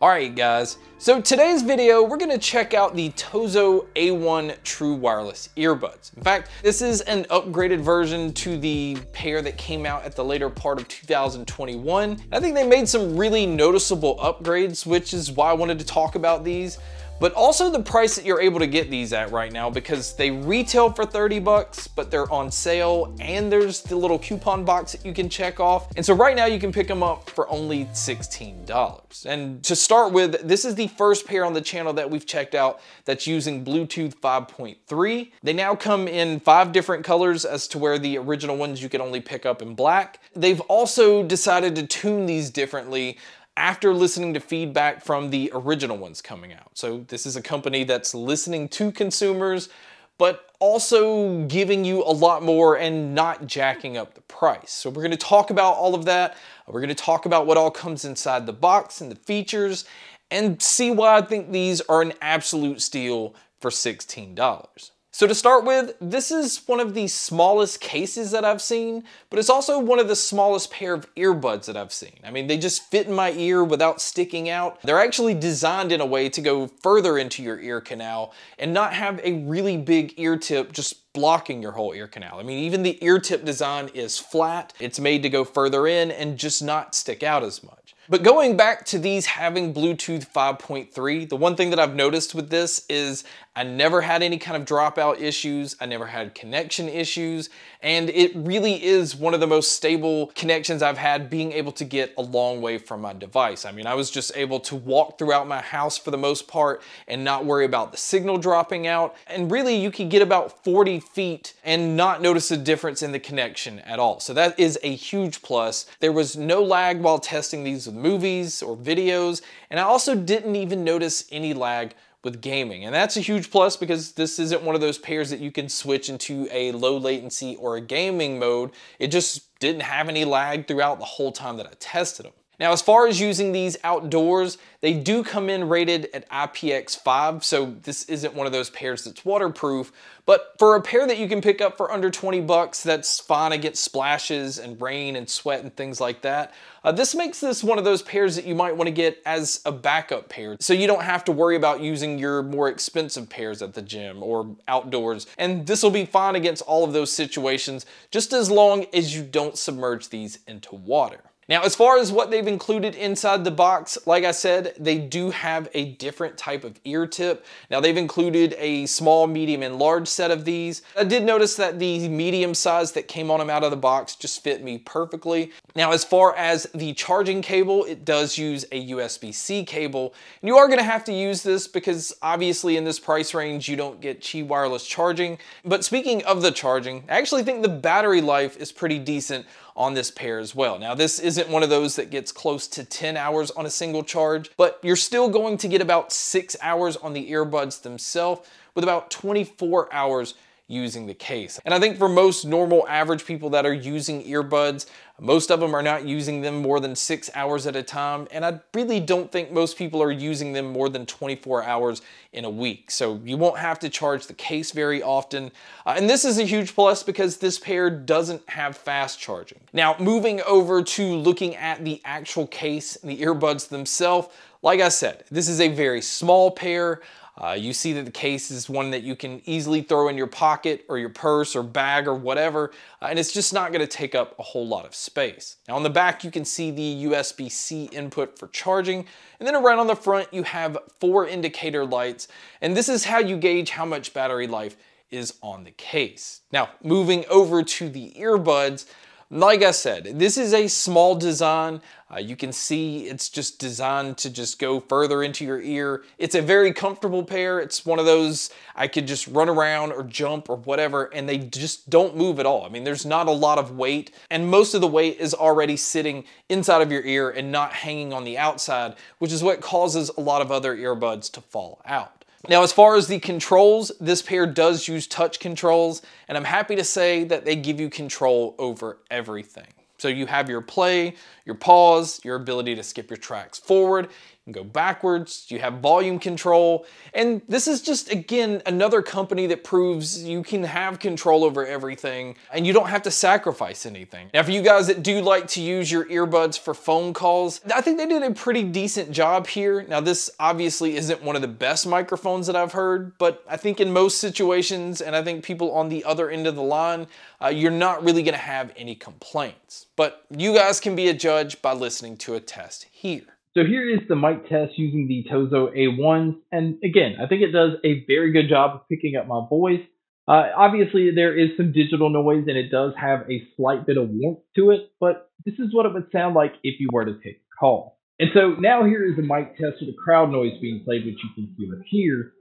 Alright guys, so today's video we're going to check out the Tozo A1 True Wireless Earbuds. In fact, this is an upgraded version to the pair that came out at the later part of 2021. I think they made some really noticeable upgrades, which is why I wanted to talk about these but also the price that you're able to get these at right now because they retail for 30 bucks, but they're on sale and there's the little coupon box that you can check off. And so right now you can pick them up for only $16. And to start with, this is the first pair on the channel that we've checked out that's using Bluetooth 5.3. They now come in five different colors as to where the original ones you can only pick up in black. They've also decided to tune these differently after listening to feedback from the original ones coming out. So this is a company that's listening to consumers, but also giving you a lot more and not jacking up the price. So we're gonna talk about all of that. We're gonna talk about what all comes inside the box and the features and see why I think these are an absolute steal for $16. So to start with, this is one of the smallest cases that I've seen, but it's also one of the smallest pair of earbuds that I've seen. I mean, they just fit in my ear without sticking out. They're actually designed in a way to go further into your ear canal and not have a really big ear tip just blocking your whole ear canal. I mean, even the ear tip design is flat. It's made to go further in and just not stick out as much. But going back to these having Bluetooth 5.3, the one thing that I've noticed with this is I never had any kind of dropout issues, I never had connection issues, and it really is one of the most stable connections I've had being able to get a long way from my device. I mean, I was just able to walk throughout my house for the most part and not worry about the signal dropping out. And really you could get about 40 feet and not notice a difference in the connection at all. So that is a huge plus. There was no lag while testing these with movies or videos, and I also didn't even notice any lag with gaming. And that's a huge plus because this isn't one of those pairs that you can switch into a low latency or a gaming mode. It just didn't have any lag throughout the whole time that I tested them. Now, as far as using these outdoors, they do come in rated at IPX5, so this isn't one of those pairs that's waterproof, but for a pair that you can pick up for under 20 bucks, that's fine against splashes and rain and sweat and things like that. Uh, this makes this one of those pairs that you might want to get as a backup pair, so you don't have to worry about using your more expensive pairs at the gym or outdoors. And this will be fine against all of those situations, just as long as you don't submerge these into water. Now, as far as what they've included inside the box, like I said, they do have a different type of ear tip. Now, they've included a small, medium, and large set of these. I did notice that the medium size that came on them out of the box just fit me perfectly. Now, as far as the charging cable, it does use a USB-C cable. And you are gonna have to use this because obviously in this price range, you don't get Qi wireless charging. But speaking of the charging, I actually think the battery life is pretty decent on this pair as well. Now this isn't one of those that gets close to 10 hours on a single charge, but you're still going to get about six hours on the earbuds themselves with about 24 hours using the case. And I think for most normal average people that are using earbuds, most of them are not using them more than six hours at a time. And I really don't think most people are using them more than 24 hours in a week. So you won't have to charge the case very often. Uh, and this is a huge plus because this pair doesn't have fast charging. Now, moving over to looking at the actual case, the earbuds themselves, like I said, this is a very small pair. Uh, you see that the case is one that you can easily throw in your pocket or your purse or bag or whatever, uh, and it's just not gonna take up a whole lot of space. Now on the back, you can see the USB-C input for charging, and then around on the front, you have four indicator lights, and this is how you gauge how much battery life is on the case. Now, moving over to the earbuds, like I said, this is a small design. Uh, you can see it's just designed to just go further into your ear. It's a very comfortable pair. It's one of those I could just run around or jump or whatever and they just don't move at all. I mean, there's not a lot of weight and most of the weight is already sitting inside of your ear and not hanging on the outside, which is what causes a lot of other earbuds to fall out. Now, as far as the controls, this pair does use touch controls, and I'm happy to say that they give you control over everything. So you have your play, your pause, your ability to skip your tracks forward, go backwards, you have volume control, and this is just, again, another company that proves you can have control over everything and you don't have to sacrifice anything. Now, for you guys that do like to use your earbuds for phone calls, I think they did a pretty decent job here. Now, this obviously isn't one of the best microphones that I've heard, but I think in most situations, and I think people on the other end of the line, uh, you're not really gonna have any complaints. But you guys can be a judge by listening to a test here. So here is the mic test using the Tozo A1s. And again, I think it does a very good job of picking up my voice. Uh, obviously, there is some digital noise and it does have a slight bit of warmth to it, but this is what it would sound like if you were to take a call. And so now here is the mic test with the crowd noise being played, which you can hear here.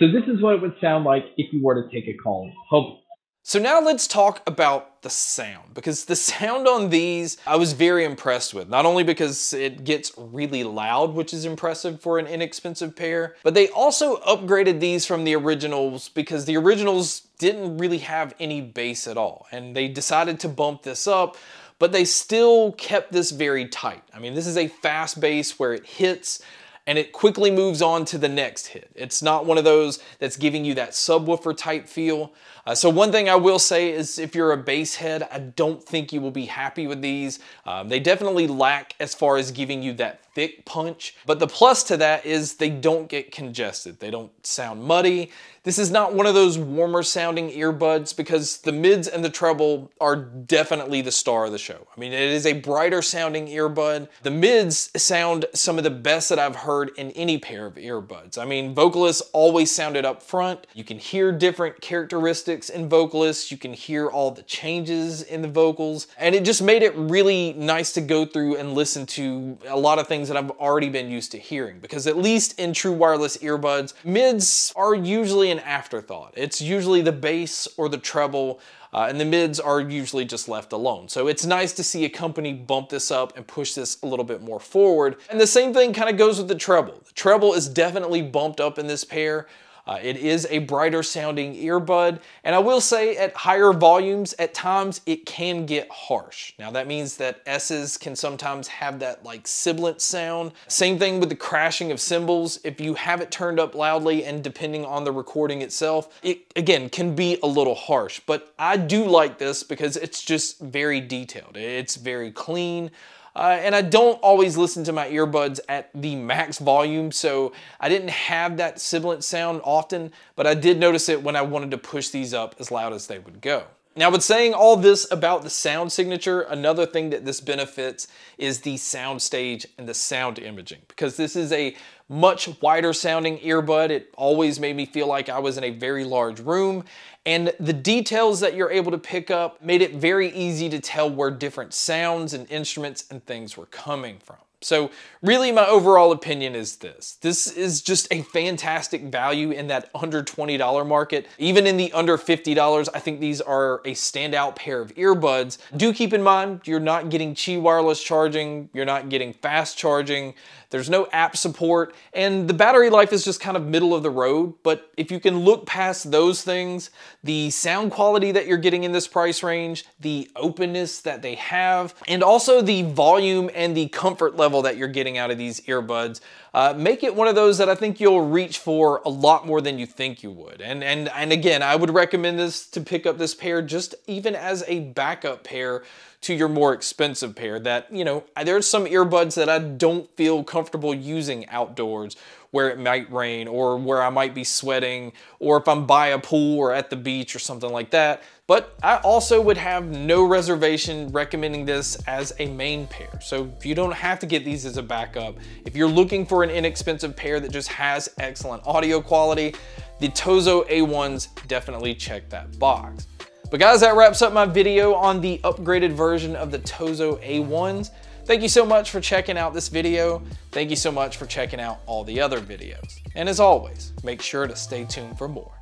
So this is what it would sound like if you were to take a call in public. So now let's talk about the sound because the sound on these I was very impressed with. Not only because it gets really loud, which is impressive for an inexpensive pair, but they also upgraded these from the originals because the originals didn't really have any bass at all. And they decided to bump this up, but they still kept this very tight. I mean, this is a fast bass where it hits and it quickly moves on to the next hit. It's not one of those that's giving you that subwoofer type feel. Uh, so one thing I will say is if you're a bass head, I don't think you will be happy with these. Um, they definitely lack as far as giving you that thick punch, but the plus to that is they don't get congested. They don't sound muddy. This is not one of those warmer sounding earbuds because the mids and the treble are definitely the star of the show. I mean, it is a brighter sounding earbud. The mids sound some of the best that I've heard in any pair of earbuds. I mean, vocalists always sounded up front. You can hear different characteristics in vocalists. You can hear all the changes in the vocals. And it just made it really nice to go through and listen to a lot of things that I've already been used to hearing. Because at least in true wireless earbuds, mids are usually an afterthought. It's usually the bass or the treble, uh, and the mids are usually just left alone. So it's nice to see a company bump this up and push this a little bit more forward. And the same thing kind of goes with the treble. The treble is definitely bumped up in this pair. Uh, it is a brighter sounding earbud, and I will say at higher volumes, at times it can get harsh. Now that means that S's can sometimes have that like sibilant sound. Same thing with the crashing of cymbals. If you have it turned up loudly and depending on the recording itself, it again can be a little harsh, but I do like this because it's just very detailed. It's very clean. Uh, and I don't always listen to my earbuds at the max volume, so I didn't have that sibilant sound often, but I did notice it when I wanted to push these up as loud as they would go. Now, with saying all this about the sound signature, another thing that this benefits is the sound stage and the sound imaging, because this is a much wider sounding earbud. It always made me feel like I was in a very large room, and the details that you're able to pick up made it very easy to tell where different sounds and instruments and things were coming from. So really my overall opinion is this. This is just a fantastic value in that under $20 market. Even in the under $50, I think these are a standout pair of earbuds. Do keep in mind, you're not getting Qi wireless charging, you're not getting fast charging, there's no app support, and the battery life is just kind of middle of the road. But if you can look past those things, the sound quality that you're getting in this price range, the openness that they have, and also the volume and the comfort level that you're getting out of these earbuds, uh, make it one of those that I think you'll reach for a lot more than you think you would. And, and, and again, I would recommend this to pick up this pair just even as a backup pair to your more expensive pair that, you know, there's some earbuds that I don't feel comfortable using outdoors where it might rain or where I might be sweating or if I'm by a pool or at the beach or something like that. But I also would have no reservation recommending this as a main pair. So you don't have to get these as a backup. If you're looking for an inexpensive pair that just has excellent audio quality, the Tozo A1s definitely check that box. But guys, that wraps up my video on the upgraded version of the Tozo A1s. Thank you so much for checking out this video. Thank you so much for checking out all the other videos. And as always, make sure to stay tuned for more.